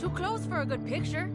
Too close for a good picture.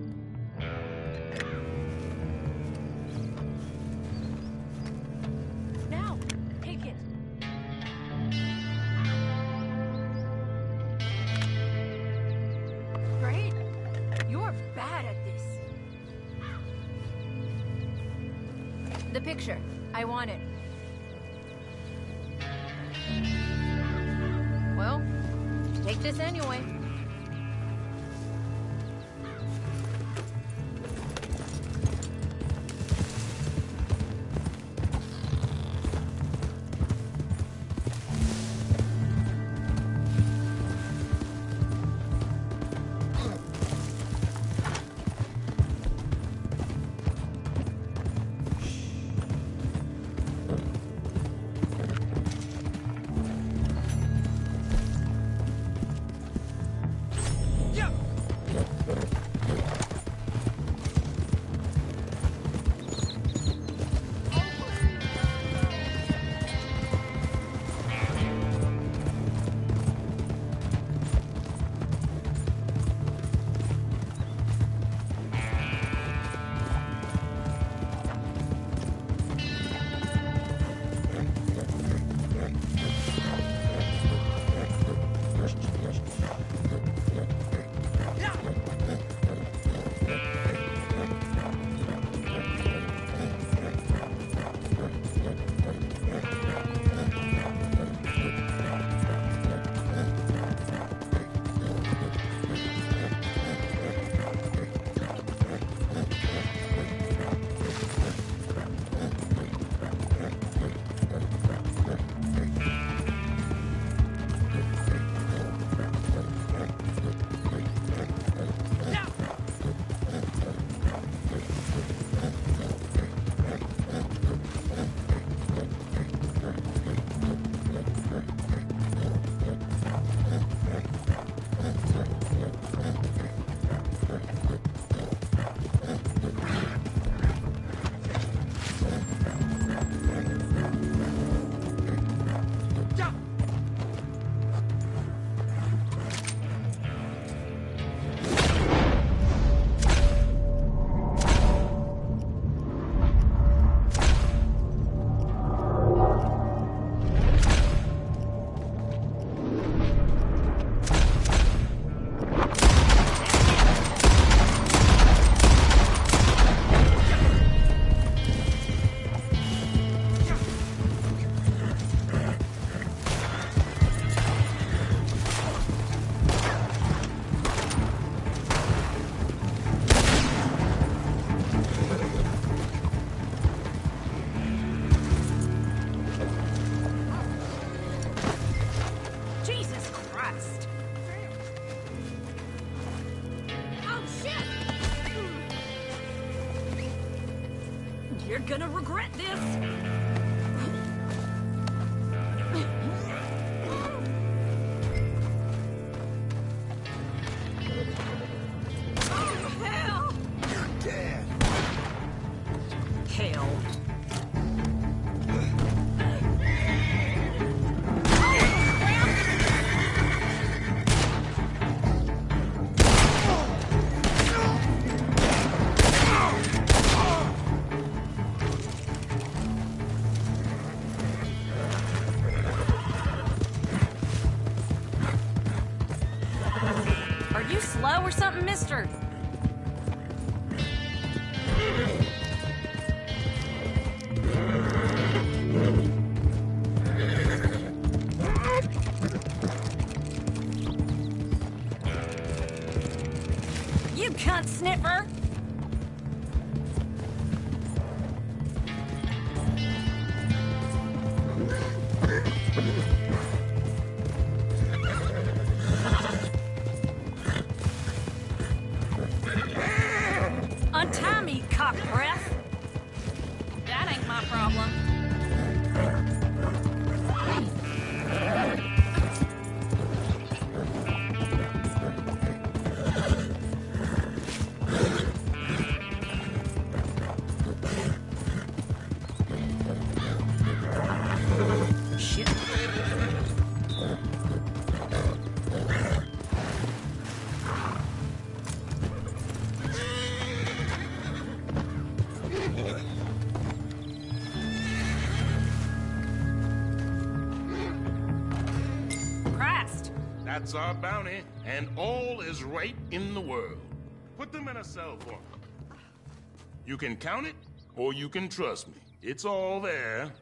Or something, mister? That's our bounty, and all is right in the world. Put them in a cell for me. You can count it, or you can trust me. It's all there.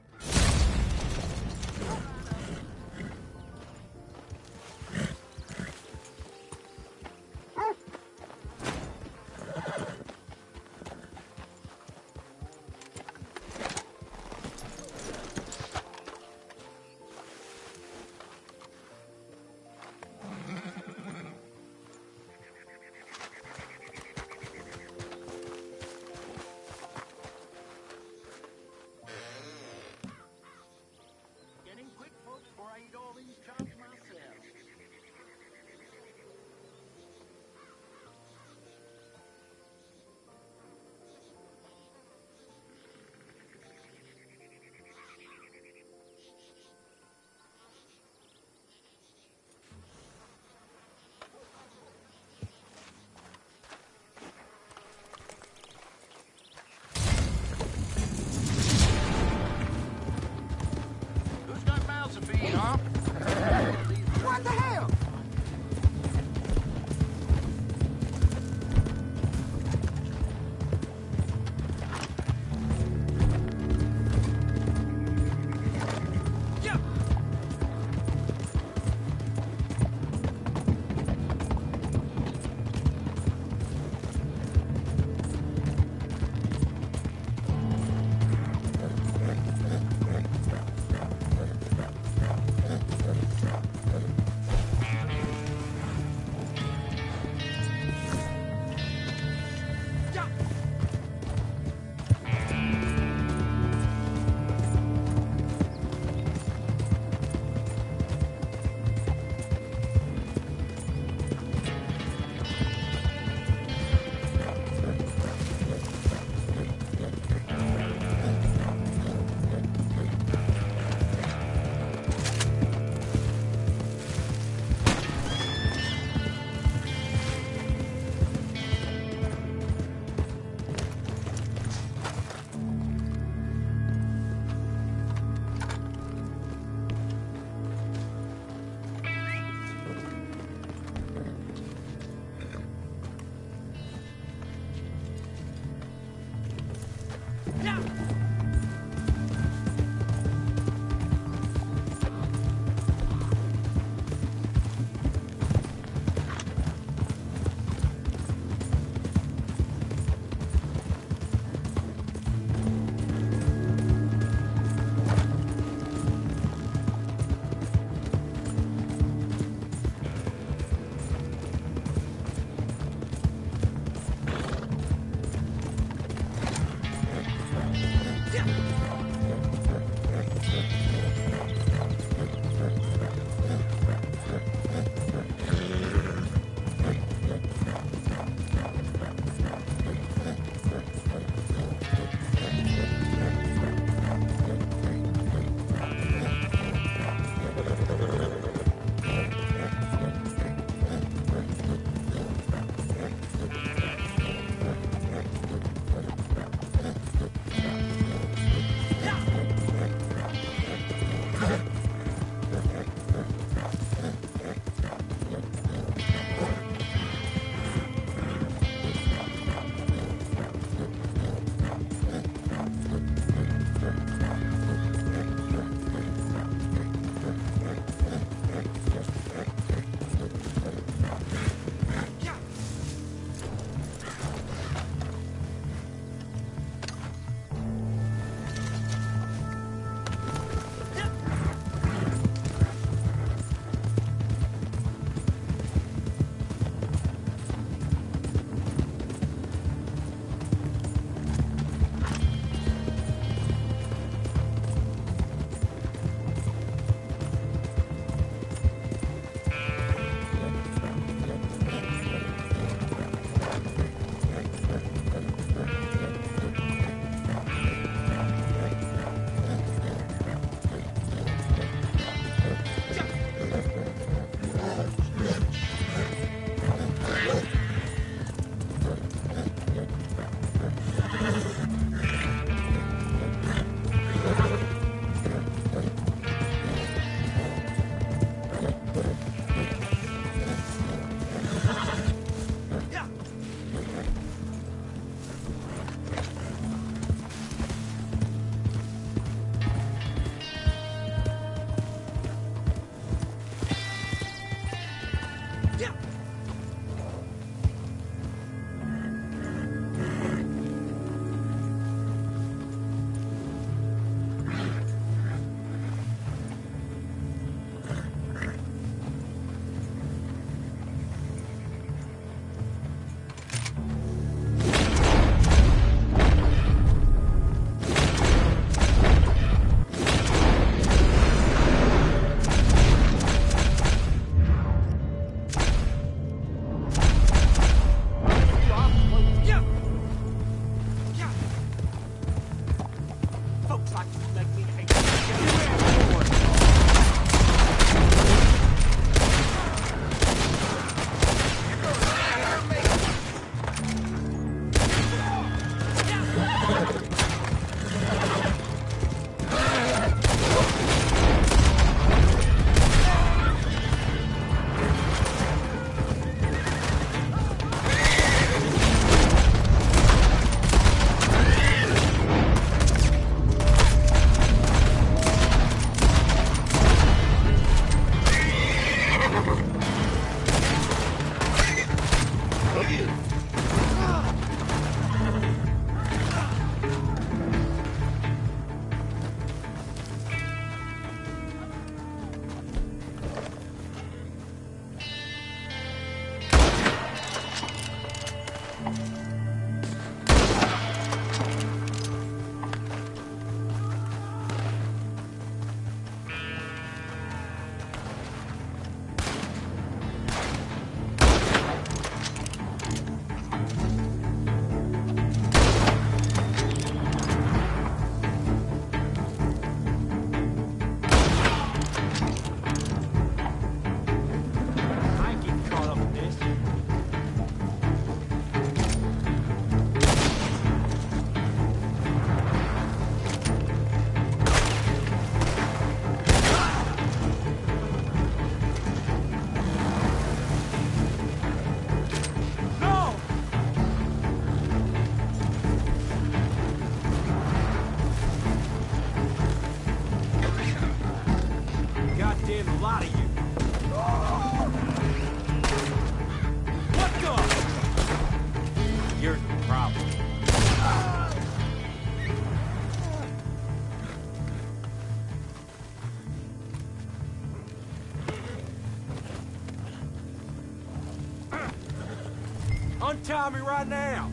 me right now.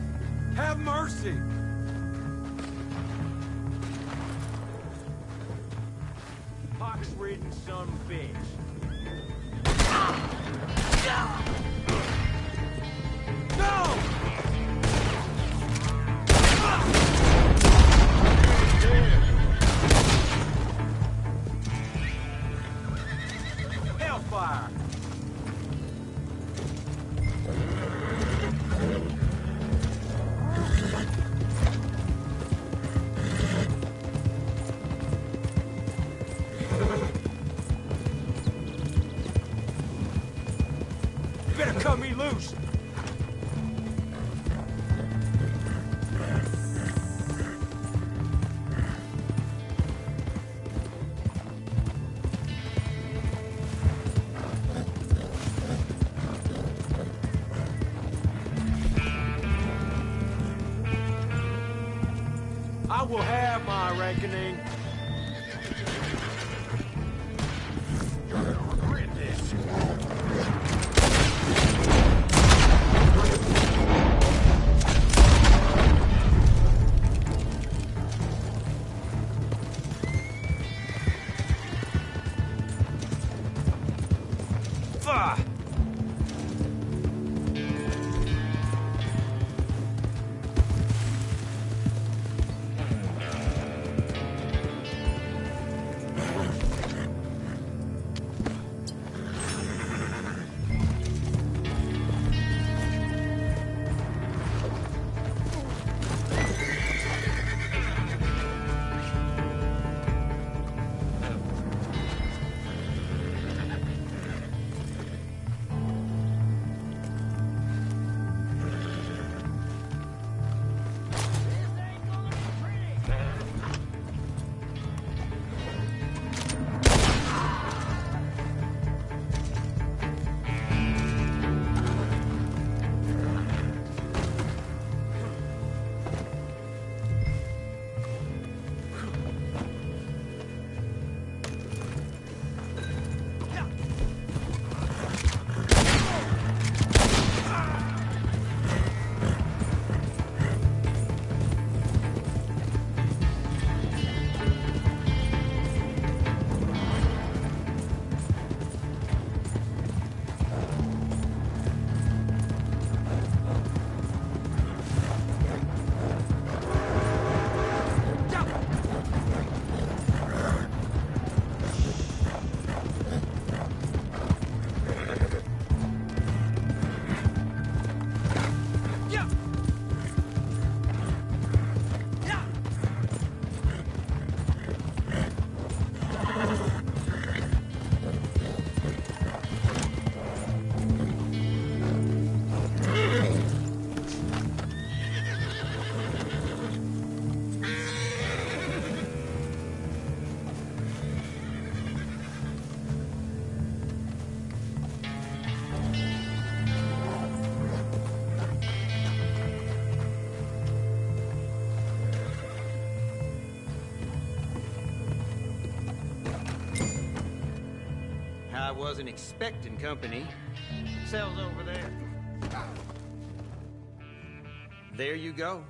Have mercy. will have my reckoning. wasn't expecting company. Cell's over there. There you go.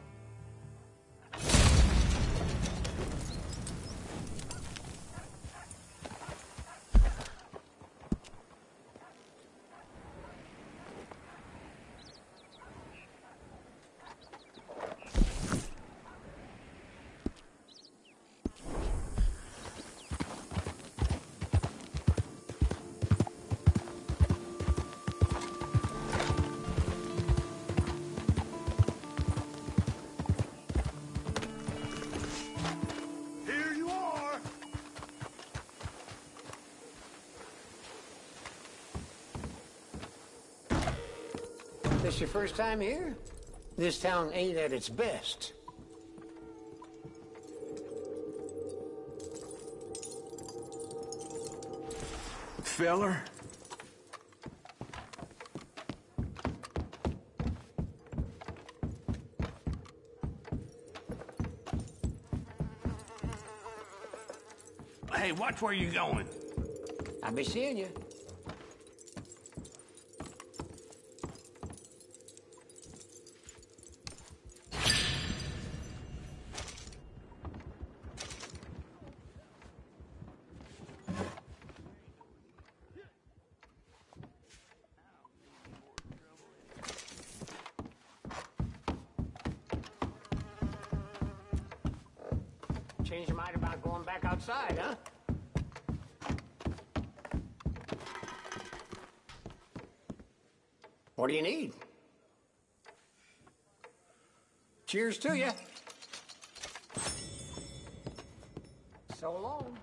This your first time here? This town ain't at its best. Feller? Hey, watch where you're going. I'll be seeing you. Outside, huh? What do you need? Cheers to you. So long.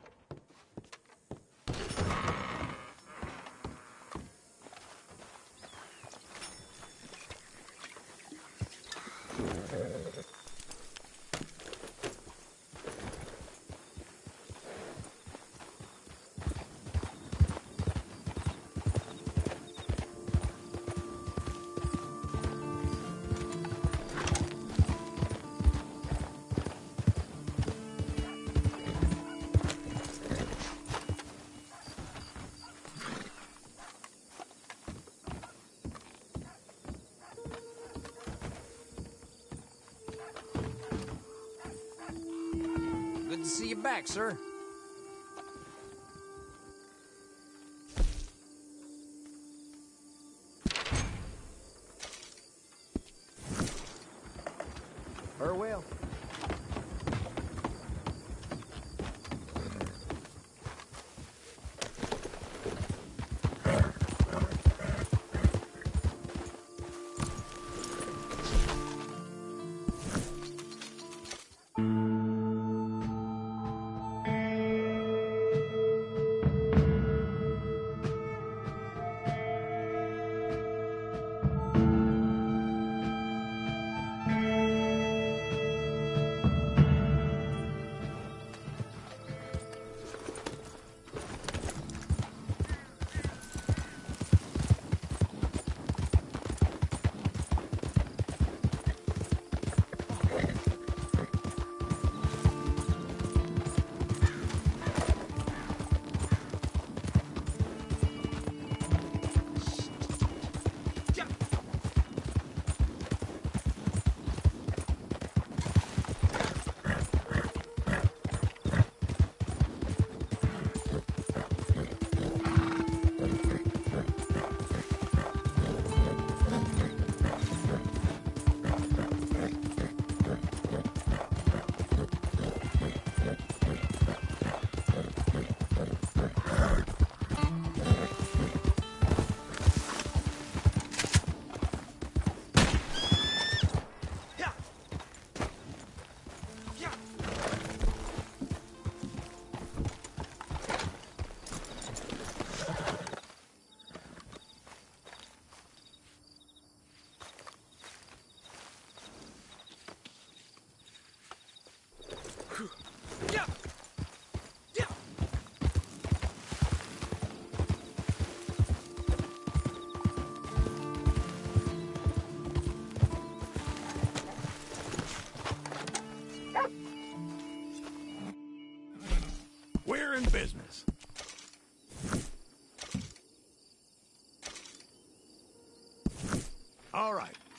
See you back, sir.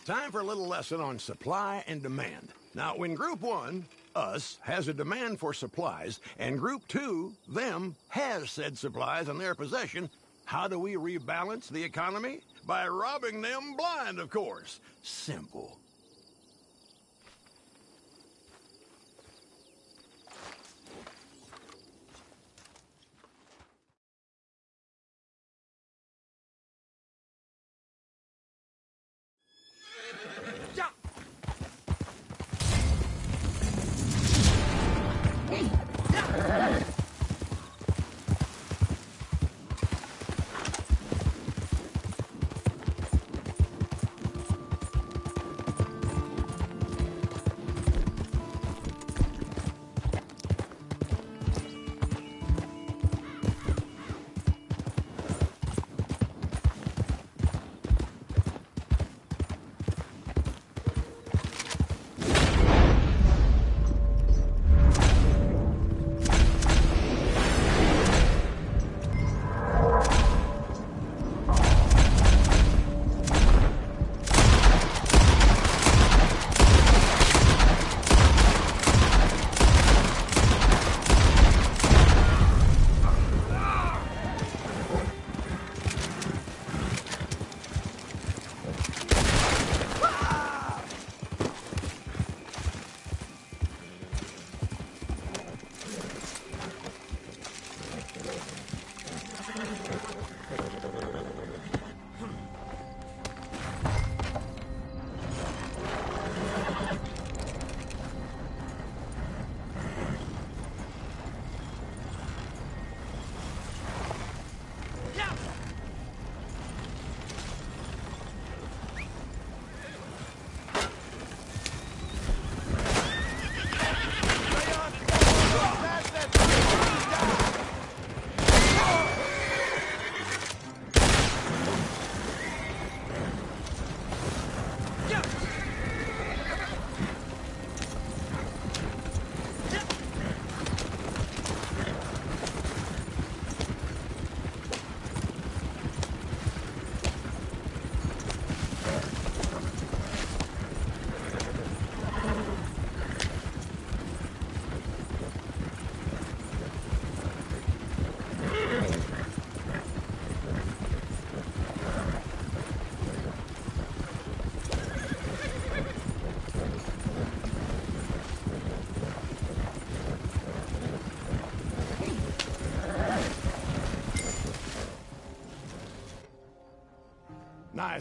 Time for a little lesson on supply and demand. Now, when Group 1, us, has a demand for supplies, and Group 2, them, has said supplies in their possession, how do we rebalance the economy? By robbing them blind, of course. Simple.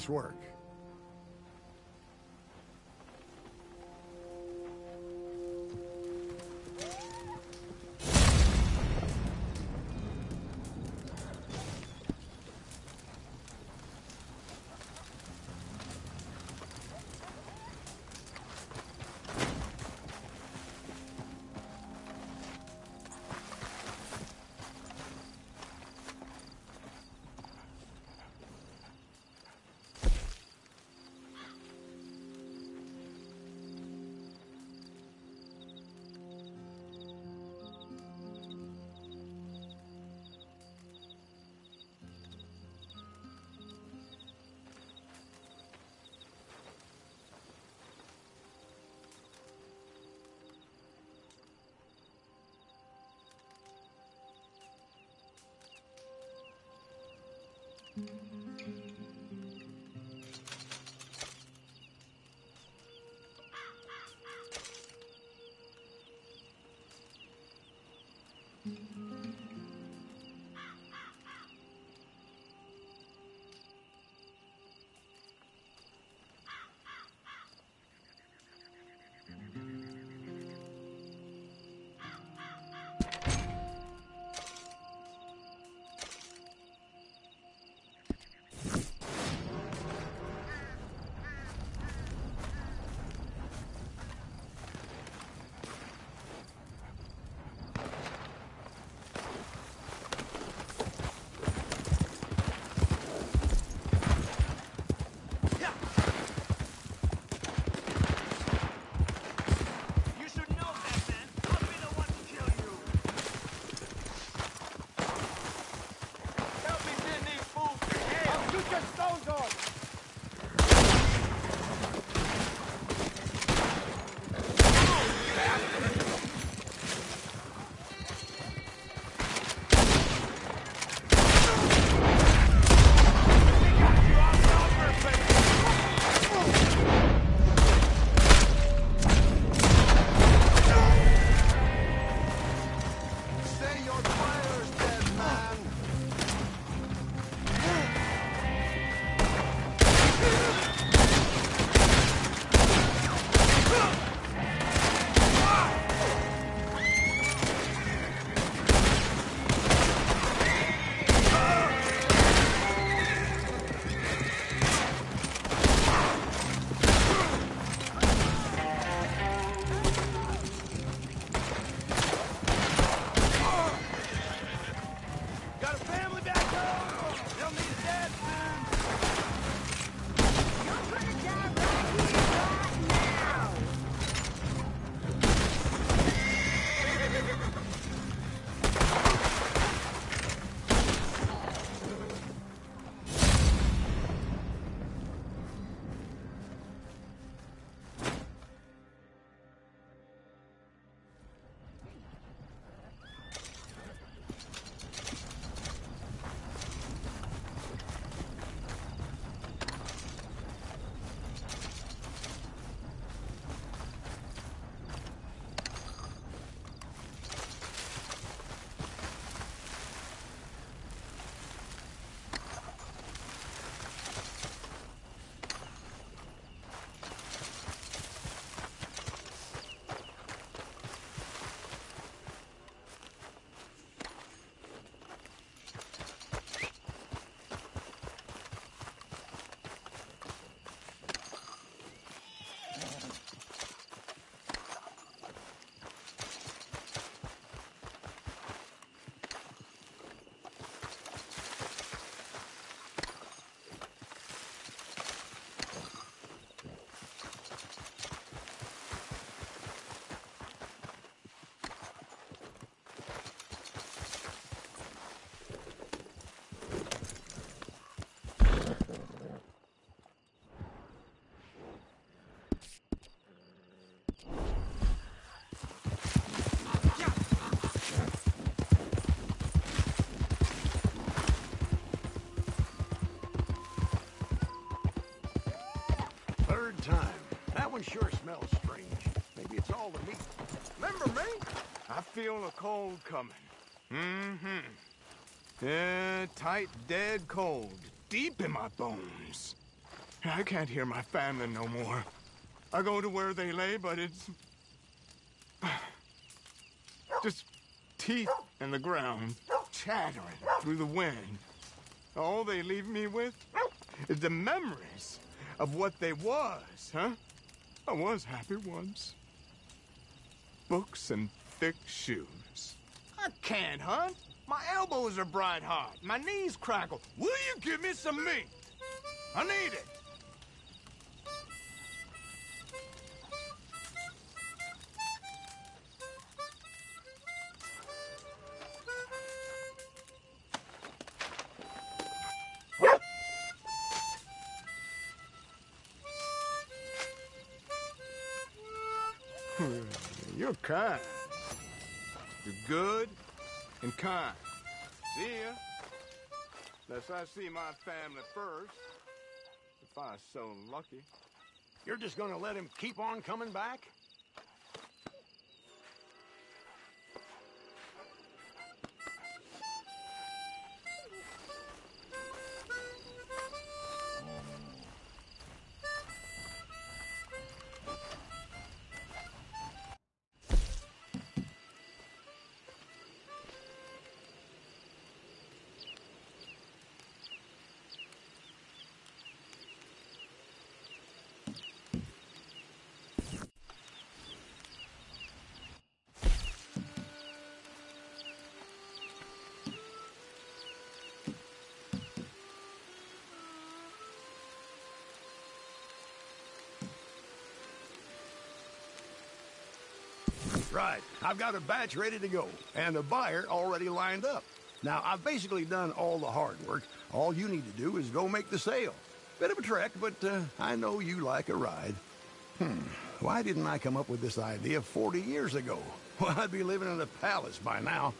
Work. Mm-hmm. Time. That one sure smells strange. Maybe it's all the meat. Remember me? I feel a cold coming. Mm-hmm. Yeah, tight, dead cold. Deep in my bones. I can't hear my family no more. I go to where they lay, but it's just teeth in the ground, chattering through the wind. All they leave me with is the memories of what they was, huh? I was happy once. Books and thick shoes. I can't hunt. My elbows are bright hot. My knees crackle. Will you give me some meat? I need it. Kind. You're good and kind. See ya. Unless I see my family first. If I was so lucky. You're just gonna let him keep on coming back? Right. I've got a batch ready to go, and a buyer already lined up. Now, I've basically done all the hard work. All you need to do is go make the sale. Bit of a trek, but uh, I know you like a ride. Hmm. Why didn't I come up with this idea 40 years ago? Well, I'd be living in a palace by now.